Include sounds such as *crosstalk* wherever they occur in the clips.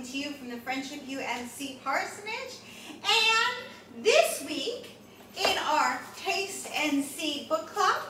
coming to you from the Friendship UMC Parsonage. And this week, in our Taste and See book club,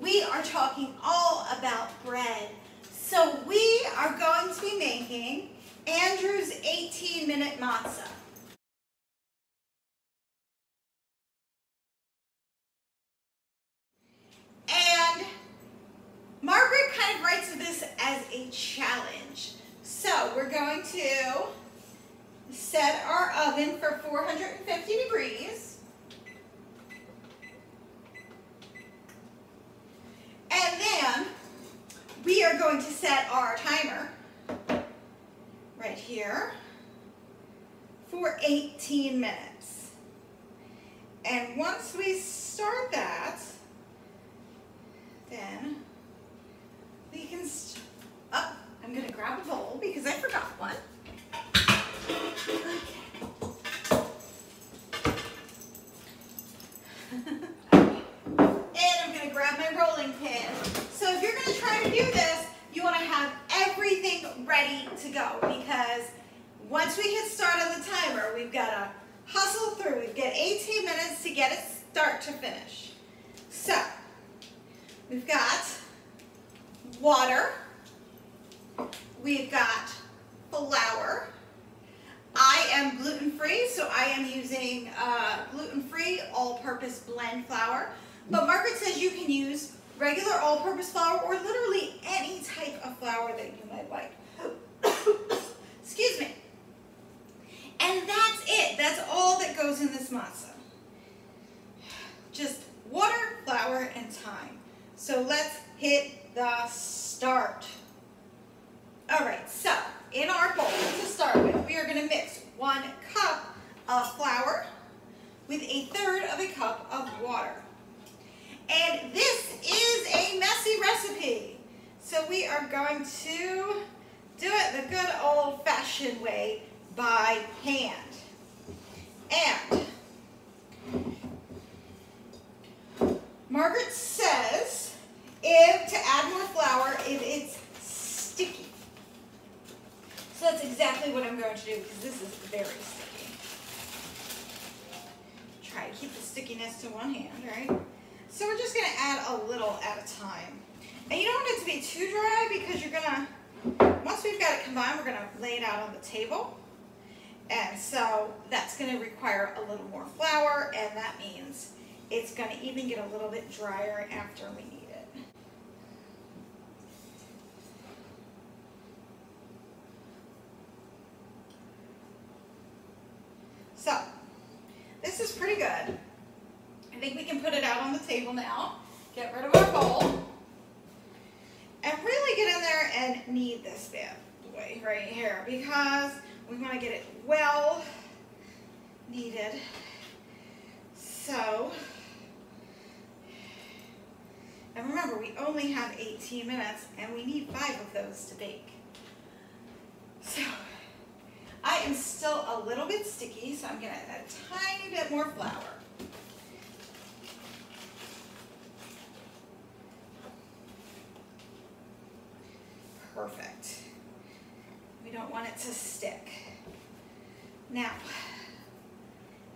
we are talking all about bread. So we are going to be making Andrew's 18-minute matzah. And Margaret kind of writes this as a challenge. So we're going to set our oven for 450 degrees. And then we are going to set our timer right here for 18 minutes. And once we start that, then once we hit start on the timer, we've gotta hustle through. We've got 18 minutes to get it start to finish. So, we've got water, we've got flour, I am gluten-free, so I am using uh, gluten-free all-purpose blend flour. But Margaret says you can use regular all-purpose flour or literally any type of flour that you might like. *coughs* Excuse me. And that's it. That's all that goes in this matzah. Just water, flour, and time. So let's hit the start. All right, so in our bowl to start with, we are going to mix one cup of flour with a third of a cup of water. And this is a messy recipe. So we are going to do it the good old-fashioned way by hand. And Margaret says if to add more flour if it's sticky. So that's exactly what I'm going to do because this is very sticky. Try to keep the stickiness to one hand, right? So we're just going to add a little at a time. And you don't want it to be too dry because you're going to, once we've got it combined, we're going to lay it out on the table. And so that's going to require a little more flour and that means it's going to even get a little bit drier after we knead it. So, this is pretty good. I think we can put it out on the table now. Get rid of our bowl. And really get in there and knead this bad boy right here because we want to get it well kneaded. So, and remember, we only have 18 minutes and we need five of those to bake. So, I am still a little bit sticky, so I'm gonna add a tiny bit more flour. Perfect. We don't want it to stick. Now,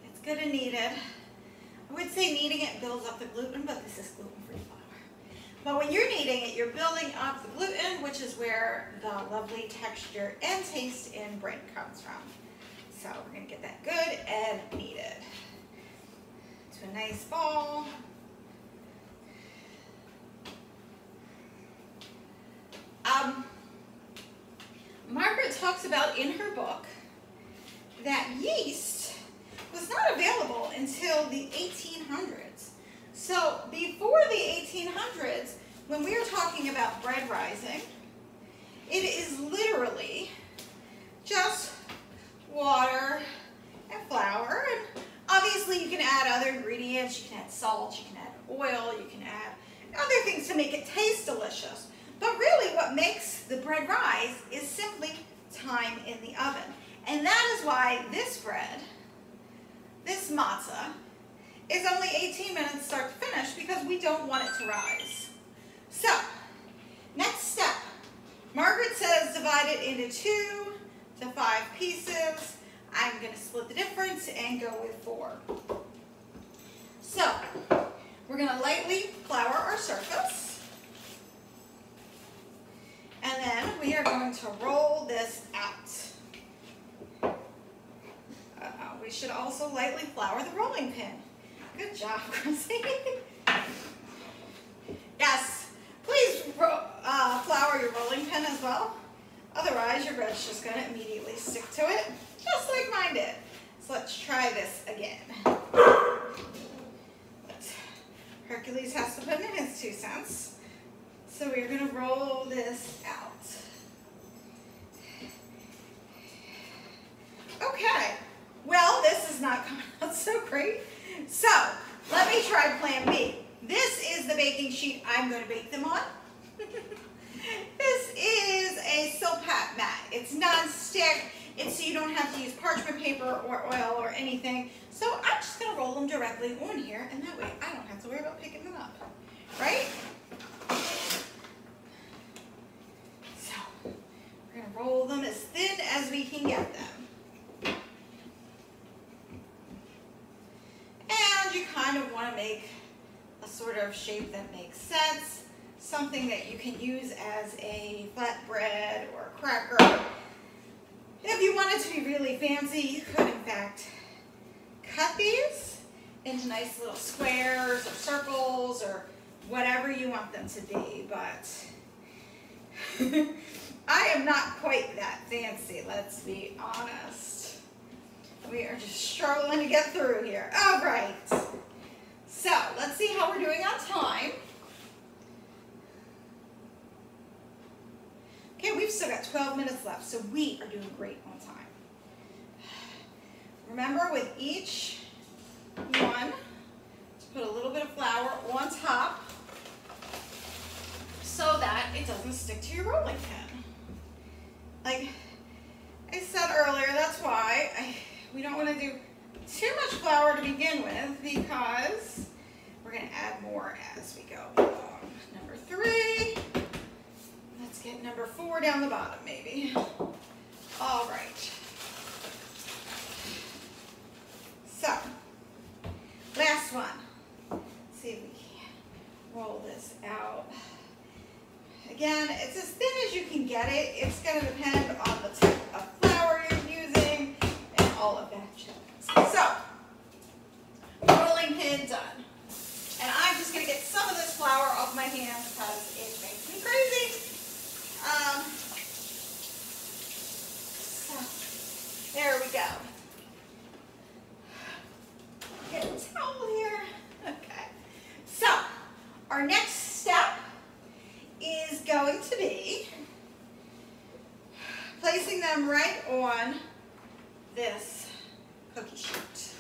it's good and kneaded. I would say kneading it builds up the gluten, but this is gluten-free flour. But when you're kneading it, you're building up the gluten, which is where the lovely texture and taste in bread comes from. So we're gonna get that good and kneaded to a nice ball. Um, Margaret talks about in her book that yeast was not available until the 1800s. So before the 1800s, when we are talking about bread rising, it is literally just water and flour. And obviously you can add other ingredients. You can add salt, you can add oil, you can add other things to make it taste delicious. But really what makes the bread rise is simply time in the oven. That is why this bread, this matzah, is only 18 minutes start to finish because we don't want it to rise. So, next step. Margaret says divide it into two to five pieces. I'm going to split the difference and go with four. So, we're going to lightly flour our surface. And then we are going to roll this out. Uh -oh, we should also lightly flour the rolling pin. Good job, *laughs* Chrissy. yes, please uh, flour your rolling pin as well. Otherwise, your bread's just going to immediately stick to it, just like mine did. So let's try this again. Hercules has to put in his two cents. So we're going to roll this out. Okay, well, this is not coming out so great. So, let me try plan B. This is the baking sheet I'm going to bake them on. *laughs* this is a Silpat mat. It's non-stick. It's so you don't have to use parchment paper or oil or anything. So I'm just going to roll them directly on here, and that way I don't have to worry about picking them up. Right? So we're going to roll them as thin as we can get them. And you kind of want to make sort of shape that makes sense, something that you can use as a flatbread or a cracker. If you wanted to be really fancy, you could in fact cut these into nice little squares or circles or whatever you want them to be, but *laughs* I am not quite that fancy, let's be honest. We are just struggling to get through here. All right. So let's see how we're doing on time. Okay, we've still got 12 minutes left, so we are doing great on time. Remember with each one, to put a little bit of flour on top so that it doesn't stick to your rolling pin. Like I said earlier, that's why I we don't want to do too much flour to begin with because we're going to add more as we go along. Number three. Let's get number four down the bottom maybe. All right. So, last one. Let's see if we can roll this out. Again, it's as thin as you can get it. It's going to depend on the type of flour you're using and all of that So, rolling pin done. And I'm just going to get some of this flour off my hand because it makes me crazy. Um, so, there we go. Get a towel here. Okay. So, our next step is going to be placing them right on this cookie sheet.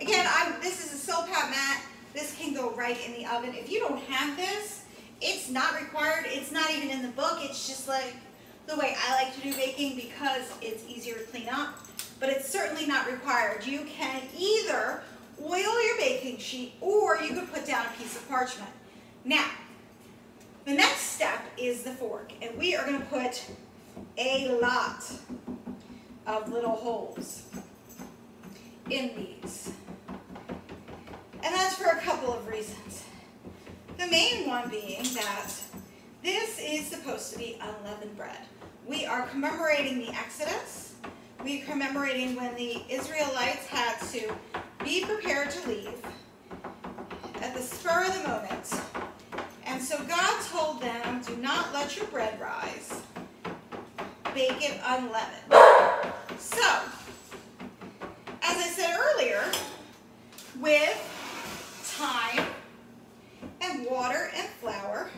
Again, I'm, this is a Silpat mat. This can go right in the oven. If you don't have this, it's not required. It's not even in the Like the way I like to do baking because it's easier to clean up. But it's certainly not required. You can either oil your baking sheet or you could put down a piece of parchment. Now, the next step is the fork. And we are going to put a lot of little holes in these. And that's for a couple of reasons. The main one being that this is supposed to be unleavened bread. We are commemorating the Exodus. We are commemorating when the Israelites had to be prepared to leave at the spur of the moment. And so God told them, do not let your bread rise. Bake it unleavened. So, as I said earlier, with time and water and flour,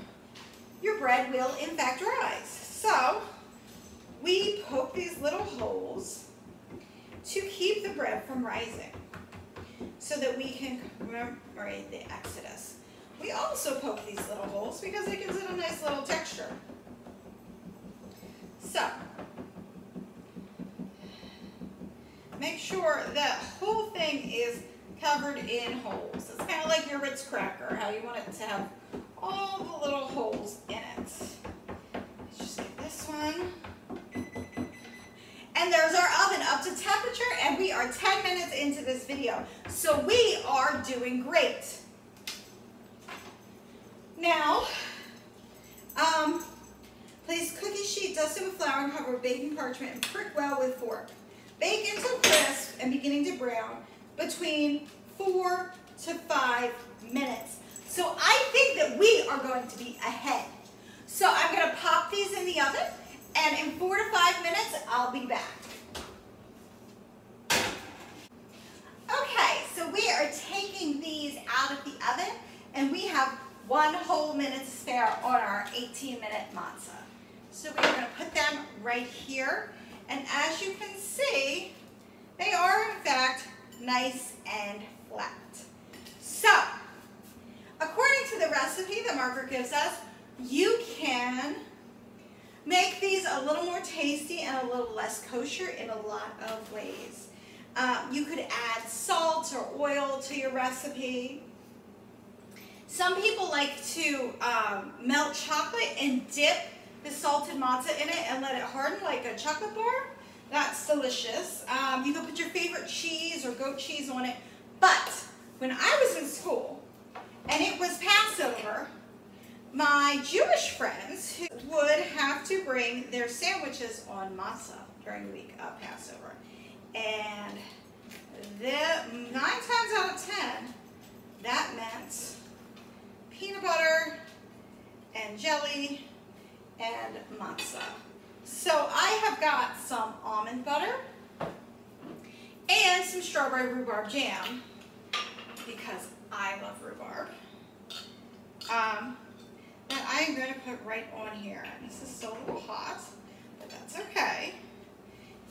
your bread will in fact rise. So, we poke these little holes to keep the bread from rising so that we can commemorate the Exodus. We also poke these little holes because it gives it a nice little texture. So, make sure that whole thing is covered in holes. It's kind of like your Ritz cracker, how you want it to have all the little holes in it. Let's just get this one. And there's our oven up to temperature and we are 10 minutes into this video. So we are doing great. Now, um, place cookie sheet dusted with flour and cover with baking parchment and prick well with fork. Bake until crisp and beginning to brown between four to five minutes. So I think that we are going to be ahead. So I'm gonna pop these in the oven and in four to five minutes, I'll be back. Okay, so we are taking these out of the oven and we have one whole minute to spare on our 18 minute matzah. So we're gonna put them right here. And as you can see, they are in fact nice and flat. So, according to the recipe that Margaret gives us, you can make these a little more tasty and a little less kosher in a lot of ways. Um, you could add salt or oil to your recipe. Some people like to um, melt chocolate and dip the salted matzah in it and let it harden like a chocolate bar. That's delicious. Um, you can put your favorite cheese or goat cheese on it. But when I was in school and it was Passover, my Jewish friends would have to bring their sandwiches on matzah during the week of Passover. And the, nine times out of ten, that meant peanut butter and jelly and matzah. So I have got some almond butter and some strawberry rhubarb jam because I love rhubarb. Um, that I'm going to put right on here. This is so hot, but that's okay.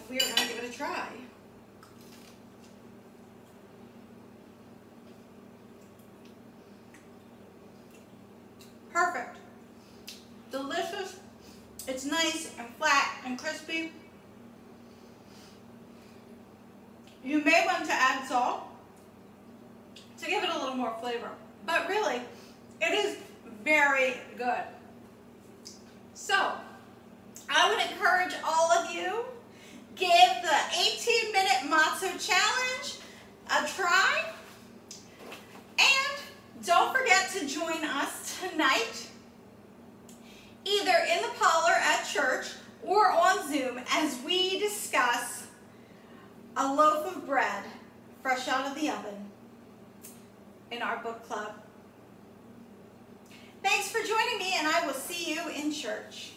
We are going to give it a try. Perfect. Delicious. It's nice and flat and crispy. You may want to add salt to give it a little more flavor. But really, it is very good. So, I would encourage all of you, give the 18 minute matzo challenge a try. And don't forget to join us tonight, either in the parlor at church or on Zoom as we discuss a loaf of bread fresh out of the oven in our book club. Thanks for joining me and I will see you in church.